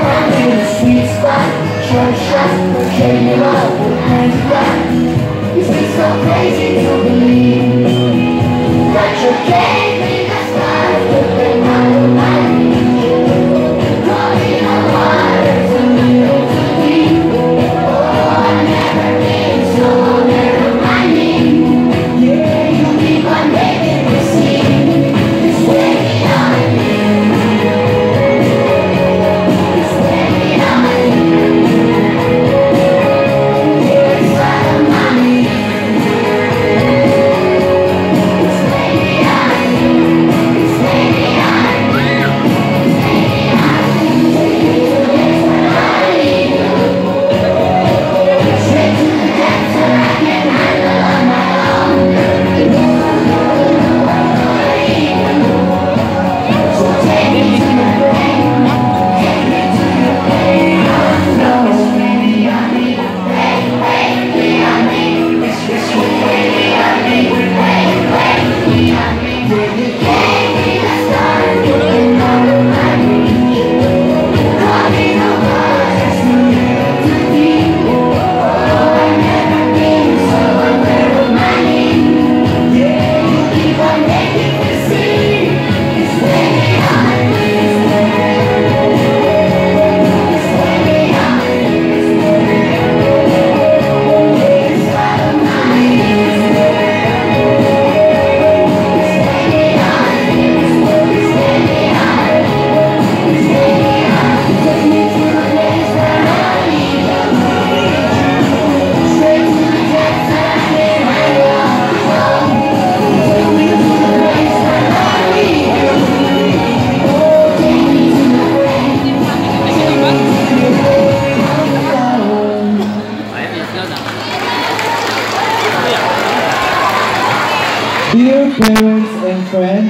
I'm in a sweet spot, trying to shut the candy. Dear parents and friends,